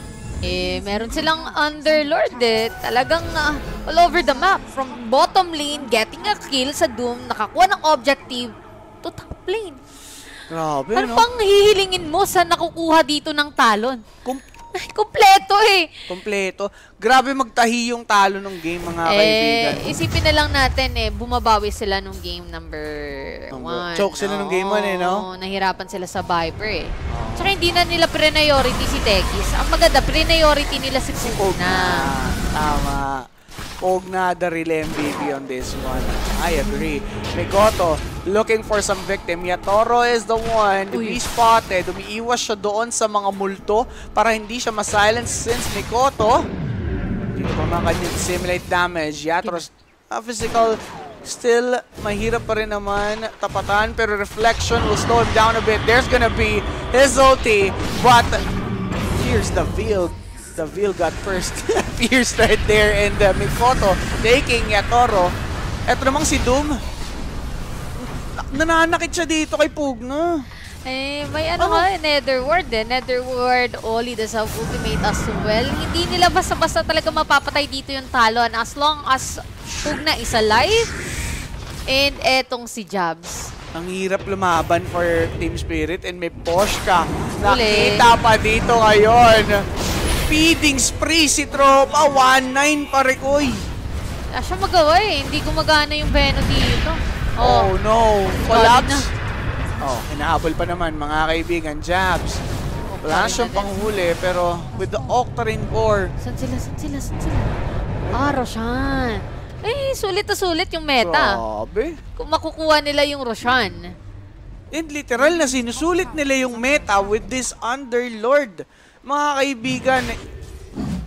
Eh, meron silang Underlord eh. Talagang ah, all over the map. From bottom lane, getting a kill sa Doom, nakakuha ng objective, to top lane. Grabe, Ano no? pang hihilingin mo sa nakukuha dito ng talon? Kum- Ay, kompleto eh. kompleto. Grabe magtahi yung talo ng game, mga kaibigan. Eh, isipin na lang natin eh, bumabawi sila nung game number Number- one. choke sila nung game one eh, no? Nahirapan sila sa Viper eh. Tsaka hindi na nila priority si Tekis. Ang maganda, priority nila si Pugna. Ah, tama. Pogna the real MVP on this one. I agree. Migoto looking for some victim. Yatoro is the one to be spotted. Umiiwas siya doon sa mga multo para hindi siya ma-silence since Mikoto. Dito pa mga kanyang simulate damage. Yatoro's uh, physical still mahirap pa rin naman tapatan pero reflection will slow him down a bit. There's gonna be his ulti but here's the field. The Veil got first. Pierce right there and uh, Mikoto taking Yatoro. Eto namang si Doom. Nananakit siya dito kay Pugna. Eh, may ano Oh. nga, eh, Netherward eh. Netherward, Oli does have ultimate as well. Hindi nila basta-basta talaga mapapatay dito yung talon as long as Pugna is alive. And etong si Jabs. Ang hirap lumaban for Team Spirit and may Poshka. Nakita pa dito ngayon. Feeding spree si Tropa. 1-9 pa rin. Uy. Wala siya magawa eh. Hindi gumagana yung Venom dito. Oh, Oh, no. Collapse. Oh, hinahabol pa naman mga kaibigan. Jabs. Wala Sorry siyang panghuli pero with the Octarine core, San sila? San sila? San sila? Ah, Roshan. Eh, sulit na sulit yung meta. grabe. Kung makukuha nila yung Roshan. And literal na sinusulit nila yung meta with this Underlord. Mga kaibigan,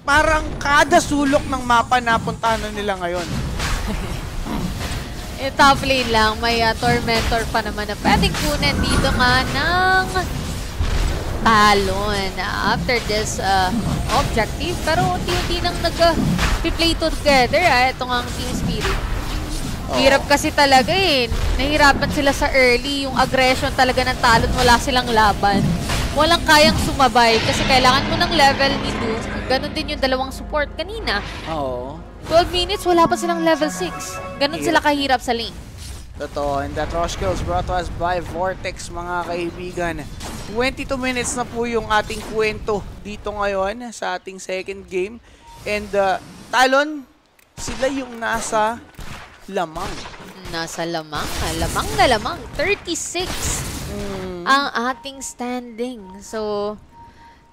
parang kada sulok ng mapa napuntahan na nila ngayon. Eh, top lane lang, may ah, Tormentor pa naman na pwedeng kunin dito nga ng talon after this uh, objective. Pero unti-unti nang nag-play together, ah, ito nga ang Team Spirit. Hirap kasi talaga eh. Nahirapan sila sa early. Yung aggression talaga ng talon, wala silang laban. Walang kayang sumabay kasi kailangan mo ng level ni Doom. Ganon din yung dalawang support kanina. Oo. 12 minutes, wala pa silang level 6. Ganon Hirap. sila kahirap sa lane. Totoo. And that rush kills brought to us by Vortex, mga kaibigan. 22 minutes na po yung ating kwento dito ngayon sa ating second game. And uh, Talon, sila yung nasa lamang. Nasa lamang, ah, lamang na lamang. 36 Mm. ang ating standing. So,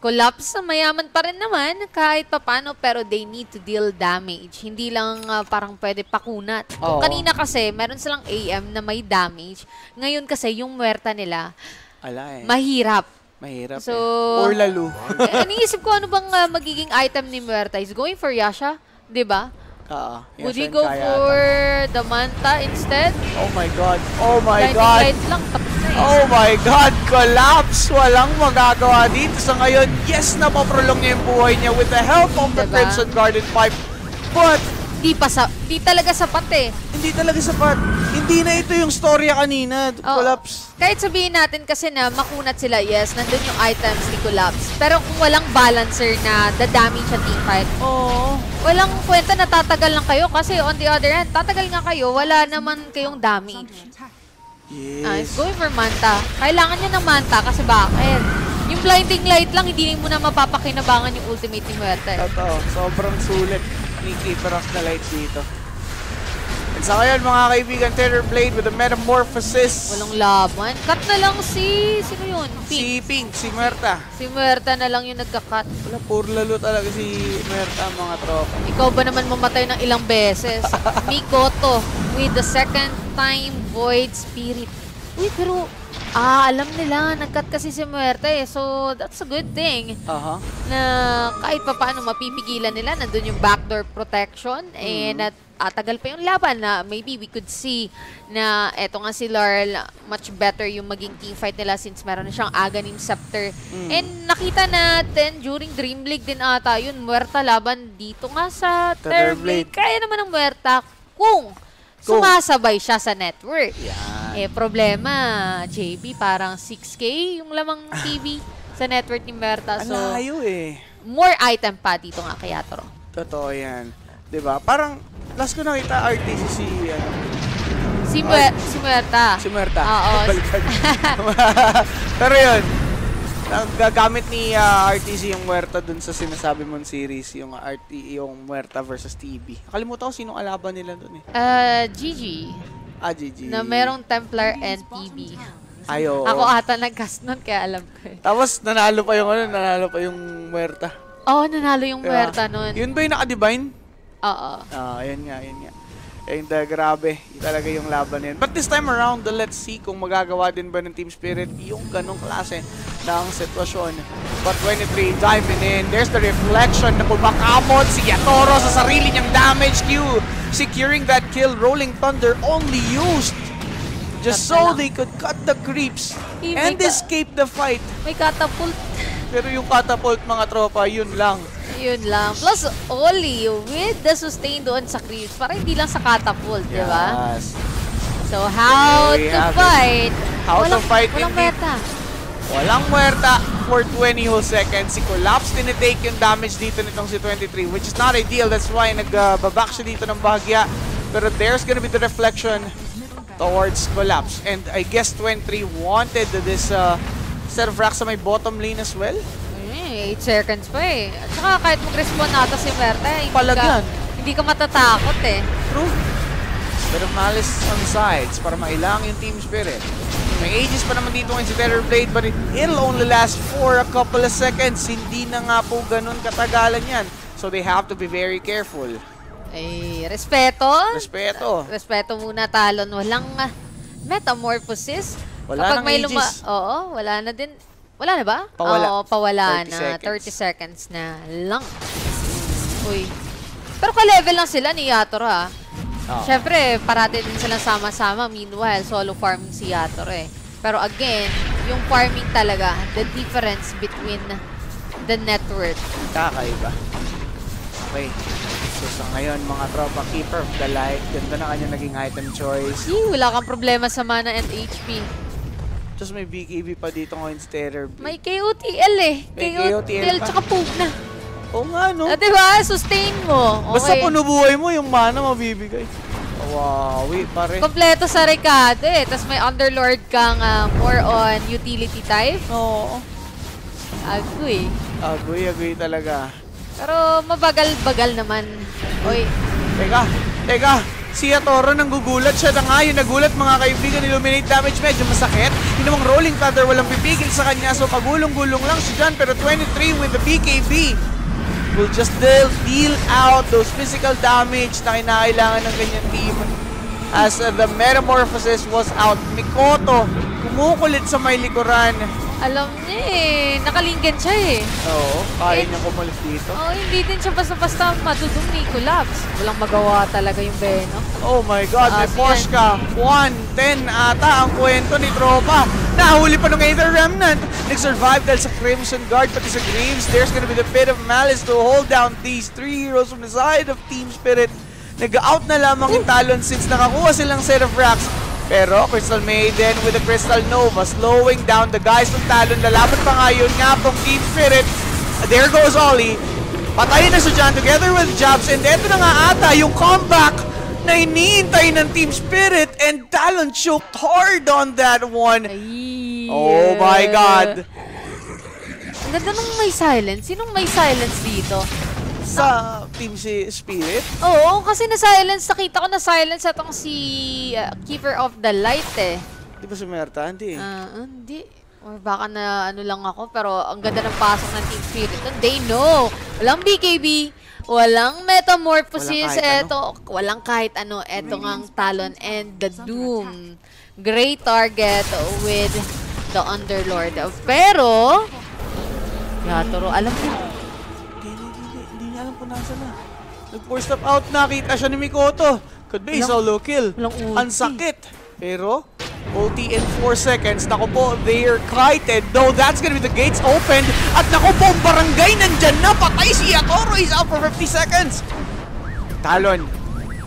collapse na mayaman pa rin naman kahit papano pero they need to deal damage. Hindi lang ah, parang pwede pakunat. Oo. kanina kasi, meron silang AM na may damage. Ngayon kasi, yung muerta nila, Ala eh. mahirap. Mahirap So, eh. Or lalo. eh, iniisip ko ano bang ah, magiging item ni Muerta. He's going for Yasha, di ba? Oo. Would he go for the Manta instead? ata. Oh my God. Oh my Blinding God. lights lang, tapos. Oh my God! Collapse! Walang magagawa dito sa ngayon. Yes, napaprolong niya yung buhay niya with the help of the Diba? Crimson Garden Pipe. But, Di pa sa, di talaga sapat eh. hindi talaga sapat. Hindi na ito yung storya kanina. Oo. Collapse. Kahit sabihin natin kasi na makunat sila, yes, nandun yung items ni Collapse. Pero kung walang balancer na the-damage sa teamfight, Oo. walang kwenta na tatagal lang kayo kasi on the other hand, tatagal nga kayo, wala naman kayong damage. Yes. it's going for Manta. Kailangan niya ng Manta kasi bakit? Yung blinding light lang, hindi mo na mapapakinabangan yung ultimate ni Muerte. Totoo. Sobrang sulit ni Keeper of the Light dito. And sa ngayon mga kaibigan, Terror Blade with a Metamorphosis. Walang laban. Cut na lang si... Sino yun? Pink. Si Pink, si Muerta. Si Muerta na lang yung nagka-cut. Wala, puro lalo talaga si Muerta mga tropa. Ikaw ba naman mamatay ng ilang beses? Mikoto with the second time Void Spirit. Uy, pero... Ah, alam nila. Nag-cut kasi si Muerta eh. So, that's a good thing. Aha. na kahit pa paano mapipigilan nila, nandun yung backdoor protection and at atagal pa yung laban na maybe we could see na eto nga si Laurel, much better yung maging teamfight nila since meron na siyang Aghanim Scepter. Mm. And nakita natin during Dream League din ata yun, Muerta laban dito nga sa Terror Terror Blade. Blade. Kaya naman ng Muerta kung sumasabay siya sa network. Yan. Eh, problema, JB, parang 6K yung lamang TV sa network ni Muerta. Ang So, layo eh. more item pa dito nga kay Atro. Totoo yan. ba? Parang last ko nakita RTC si ano, Si, Muer si Muerta. si Muerta. Oo. Baliktad. Pero yun, gagamit ni ah, RTC yung Muerta dun sa sinasabi mong series, yung RT, yung Muerta versus TB. Nakalimutan ko sinong alaban nila dun eh. Uh, Gigi, Ah, GG. na merong Templar and TB. Ayo. Ako ata nag-cast nun, kaya alam ko eh. Tapos nanalo pa yung ano, nanalo pa yung Muerta. Oo, oh, nanalo yung Diba? Muerta nun. Yun ba yung naka-divine? Oo. Ah, yun nga, yun nga. And uh, grabe, talaga yung laban yun. But this time around, uh, let's see kung magagawa din ba ng Team Spirit yung ganong klase ng sitwasyon. But 23 diving in, there's the reflection na kumakamot si Yatoro sa sarili niyang damage queue. Securing that kill, Rolling Thunder only used just so they could cut the creeps and escape the fight. May catapult. Pero yung catapult mga tropa, yun lang. Yun lang. Plus, Oli with the sustain doon sa creeps. Para hindi lang sa catapult, di ba? Yes. So, how There to it. fight? How to walang, fight Walang indeed. meta. Walang muerta for 20 whole seconds. Si Collapse tinitake yung damage dito nitong si 23, which is not ideal. That's why nag-back siya dito ng bahagya. Pero there's gonna be the reflection towards Collapse. And I guess 23 wanted this uh, set of racks sa may bottom lane as well. Eh, 8 seconds pa eh. At saka kahit mag-respawn nata si Merta, hindi Palagyan. ka, hindi ka matatakot eh. True. Bit of malice on the sides para mailang yung team spirit. May ages pa naman dito ngayon si Terror Blade but it, it'll only last for a couple of seconds. Hindi na nga po ganun katagalan yan. So they have to be very careful. Eh, respeto. Respeto. Respeto muna talon. Walang ah, metamorphosis. Wala nang may aegis. Oo, wala na din. Wala na ba? Pawala. Oo, pawala 30 na. seconds. 30 seconds na lang. Uy. Pero ka-level lang sila ni Yator ha. Oo. Siyempre, parati din silang sama-sama. Meanwhile, solo farming si Yator eh. Pero again, yung farming talaga, the difference between the network. Kakaiba. Okay. So sa ngayon mga tropa keeper of the light. Ganda na kanya naging item choice. Yee, wala kang problema sa mana and HP. Just may BKB pa dito ngayon si Terror Blade. May KOTL eh. May KOTL, KOTL pa. tsaka Pugna. Oo nga no. Ah, diba? Sustain mo. Okay. Basta puno buhay mo yung mana mabibigay. Wawi pare. Kompleto sa Recade eh. Tapos may Underlord kang ah, more on utility type. Oo. Agoy. Agoy, agoy talaga. Pero mabagal-bagal naman. Oy, Teka, teka. Si Atoro nang gugulat siya na nga yung nagulat mga kaibigan. Illuminate damage medyo masakit. Yung Rolling Thunder walang pipigil sa kanya. So pagulong-gulong lang siya dyan. Pero 23 with the BKB will just deal, deal out those physical damage na kinakailangan ng kanyang team. As uh, the Metamorphosis was out. Mikoto kumukulit sa may likuran. Alam niya eh. Nakalinggan siya eh. Oo, kaya Eh, niya kumulit dito. Oh, hindi din siya basta-basta madudong ni collapse. Walang magawa talaga yung Beno. Oh my God, may Ah, Porsche ka. 1-10 ata ang kwento ni Tropa. Nahuli pa ng Aether Remnant. Nag-survive dahil sa Crimson Guard pati sa Greaves. There's gonna be the pit of malice to hold down these three heroes from the side of Team Spirit. Nag-out na lamang yung Talon since nakakuha silang set of racks. Pero Crystal Maiden with the Crystal Nova slowing down the guys from Talon. Lalaban pa nga yun nga pong Team Spirit. There goes Ollie. Patayin na si John together with Jabs. And eto na nga ata yung comeback na iniintay ng Team Spirit. And Talon choked hard on that one. Ay. Oh my God. Ang ganda nung may silence. Sinong may silence dito? Sa Team si Spirit, Oo, kasi na-silence. Nakita ko na-silence atong si uh, Keeper of the Light eh. di ba si Merta? Hindi. Ah, hindi. Or baka na ano lang ako, pero ang ganda ng pasok ng Team Spirit. They know. Walang BKB. Walang metamorphosis. Walang Eto, walang kahit ano. Eto ngang Talon and the Doom. Great target with the Underlord. Pero, Yatoro, alam mo, nasa na. Nag-force stop out, nakita siya ni Mikoto. Could be solo kill. Ang sakit. Pero, ulti in 4 seconds. Naku po, they're kited. Though that's gonna be the gates opened. At naku po, ang barangay nandyan na. Patay si Yatoro. He's out for 50 seconds. Talon,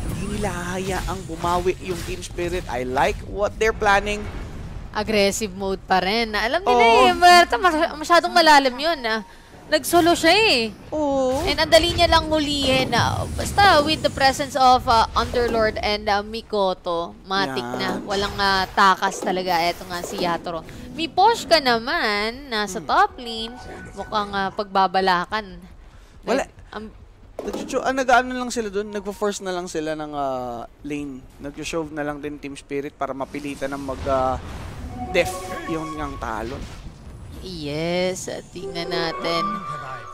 hindi nila hahayaang bumawi yung team spirit. I like what they're planning. aggressive mode pa rin. Alam nila Oo. eh, mas- masyadong malalim yun. Ah. Nag-solo siya eh. Oo. And ang dali niya lang hulihin na basta with the presence of uh, Underlord and uh, Mikoto, matik Yan. na. Walang uh, takas talaga. Eto nga si Yatoro. May push ka naman, nasa Hmm. top lane, mukhang uh, pagbabalakan. Wala. Like, um, Nagchuchu, ah, nag-ano lang sila doon, nagpo-force na lang sila ng ah, lane. Nag-shove na lang din Team Spirit para mapilitan ng mag def yung ngang talon. Yes, tingnan natin.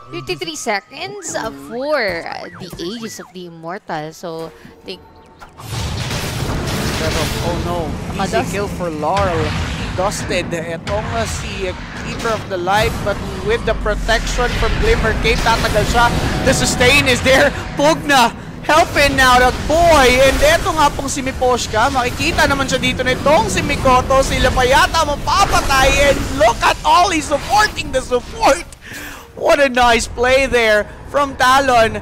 53 seconds for the ages of the immortal. So, think Pero, oh no, easy kill for Laurel. Dusted. Etong uh, si uh, Keeper of the Light, but with the protection from Glimmer Cape, tatagal siya. The sustain is there. Pugna, helping now the boy. And eto nga pong si Miposhka, makikita naman siya dito nitong si Mikoto. Sila pa yata mapapatay. And look at all, he's supporting the support. What a nice play there from Talon.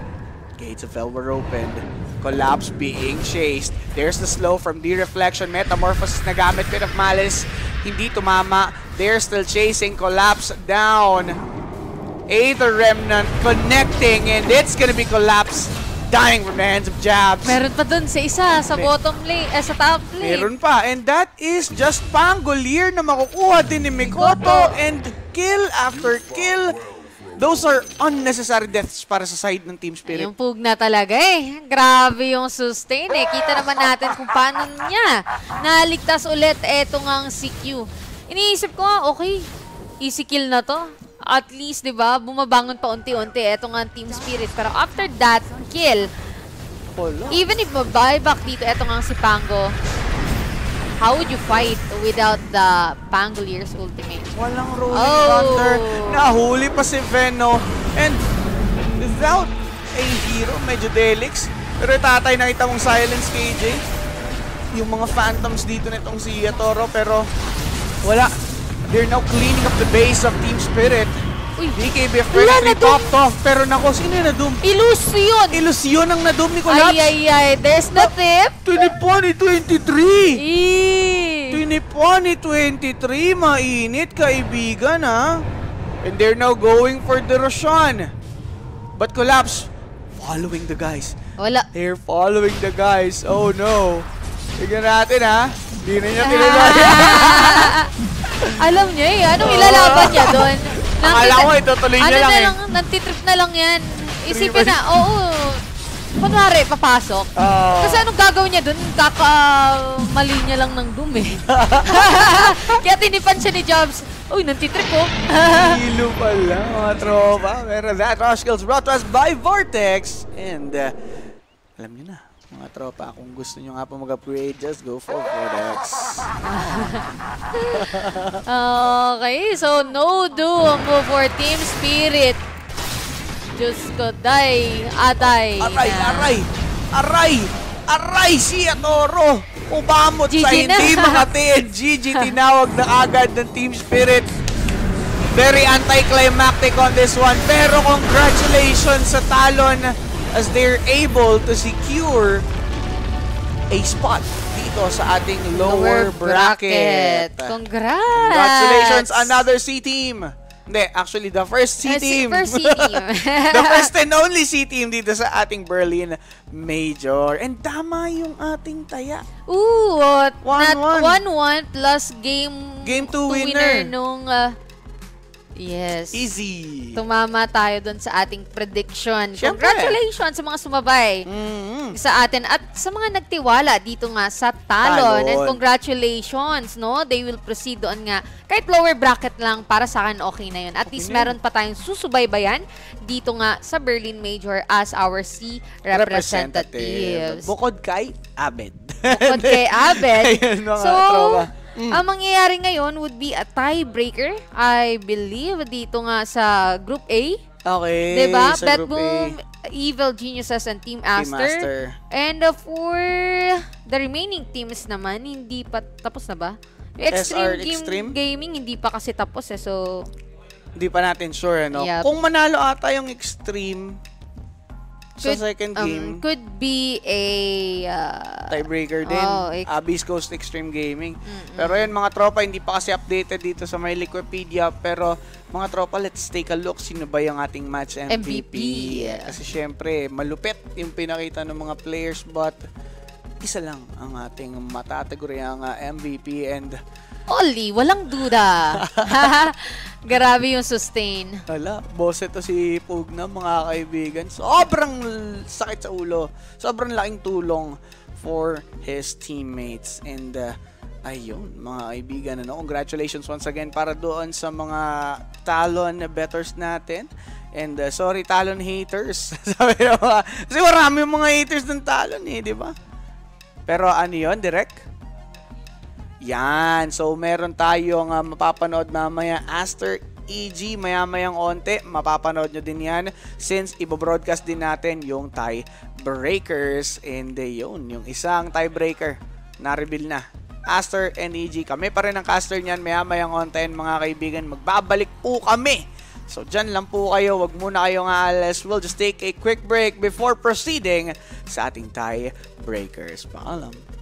Gates of Hell were opened. Collapse being chased. There's the slow from the reflection. Metamorphosis na gamit. Bit of malice. Hindi tumama. They're still chasing. Collapse down. Aether Remnant connecting. And it's gonna be Collapse dying from the hands of Jabs. meron pa dun sa isa, sa bottom lane, eh, sa top lane. Meron pa. And that is just Pangolier na makukuha din ni Mikoto. And kill after kill. Those are unnecessary deaths para sa side ng Team Spirit. Yung pugna talaga eh. Grabe yung sustain eh. Kita naman natin kung paano niya naligtas ulit etong ang CQ. Iniisip ko, okay, easy kill na to. At least, di ba, bumabangon pa unti-unti etong ang Team Spirit. Pero after that kill, even if mabuyback dito etong ang si Pango, how would you fight without the Pangolier's ultimate? Walang Rolling Oh. Thunder. Nahuli pa si Veno. And without a hero, medyo Delix. Pero tatay nakita mong silence KJ. Yung mga phantoms dito nitong si Toro pero wala. They're now cleaning up the base of Team Spirit. Uy, na freshly popped off. Pero nako, sino yung nadum? illusion! Ilusyon ang nadum ni Ay, Collapse. ay, ay, there's the tip! 2023! Eee! 2023, mainit kaibigan ha. And they're now going for the Roshan. But Collapse, following the guys. Wala. They're following the guys. Oh no. Tignan natin ha. Hindi na niya tinanay. Alam niya eh. Anong ilalaban niya doon? Akala ko itutuloy niya ano lang na eh. lang, nantitrip na lang yan. Isipin na, oo. Kunwari, papasok. Kasi anong gagawin niya doon? Kaka mali niya lang ng doom eh. Kaya tinipan siya ni Jobs. Uy, nantitrip oh. Hilo pala mga tropa. Pero that Rush Kills brought to us by Vortex. And uh, alam niyo na, mga tropa, kung gusto niyo nga po mag-upgrade, just go for Vortex. okay, so no doom for Team Spirit. Diyos ko, day, aday. Aray, na. aray, aray, aray si Toro. Umamot sa GG hindi mga TNG. tinawag na agad ng Team Spirit. Very anticlimactic on this one. Pero congratulations sa Talon as they're able to secure a spot dito sa ating lower, bracket. Congrats! Congratulations, another C team. Hindi, actually the first C Uh, si- team. first C team. the first and only C team dito sa ating Berlin Major. And tama yung ating taya. Ooh, uh, One, not one. 1-1 plus game Game two two winner. nung uh, Yes. Easy. Tumama tayo dun sa ating prediction. Siyempre. Congratulations sa mga sumabay Mhm. sa atin at sa mga nagtiwala dito nga sa Talon. Talon. And congratulations, no? They will proceed doon nga. Kahit lower bracket lang, para sa akin okay na yun. At Okay least na meron pa tayong susubaybayan dito nga sa Berlin Major as our C representatives. Bukod kay Abed. Bukod kay Abed. Ayun, mga so, tropa. Mm. ang mangyayari ngayon would be a tiebreaker, I believe, dito nga sa Group A. Okay. Diba? sa Bet Group A, Boom, Evil Geniuses, and Team Team Aster. And uh, for the remaining teams naman, hindi pa tapos na ba? Extreme, SR Game Extreme? Gaming, hindi pa kasi tapos eh. So, Hindi pa natin sure, ano? Yup. Kung manalo ata yung Extreme sa Could, second game, um, could be a... uh, tiebreaker din. oh, ex- Abyss Coast Extreme Gaming. Pero yun, mga tropa, hindi pa kasi updated dito sa my Wikipedia. Pero, mga tropa, let's take a look. Sino ba yung ating match MVP? MVP, yeah. Kasi syempre, malupit yung pinakita ng mga players. But, isa lang ang ating matatagoryang uh, MVP. And, Oli, walang duda. Grabe yung sustain. Wala, boss ito si Pug na mga kaibigan. Sobrang sakit sa ulo. Sobrang laking tulong for his teammates. And uh, ayun, mga kaibigan, ano, congratulations once again para doon sa mga Talon betters natin. And uh, sorry Talon haters. Sabi na mga, kasi marami yung mga haters ng Talon eh, di ba? Pero ano yun, direct? Yan. So, meron tayong uh, mapapanood mamaya Aster EG maya-mayang onte. Mapapanood nyo din yan since ibobroadcast din natin yung tie breakers. And uh, yun, yung isang tiebreaker na-reveal na. Aster and EG. Kami pa rin ang caster niyan maya-mayang onte mga kaibigan. Magbabalik po kami. So, dyan lang po kayo. Wag muna kayong aalis. We'll just take a quick break before proceeding sa ating tie breakers. Paalam.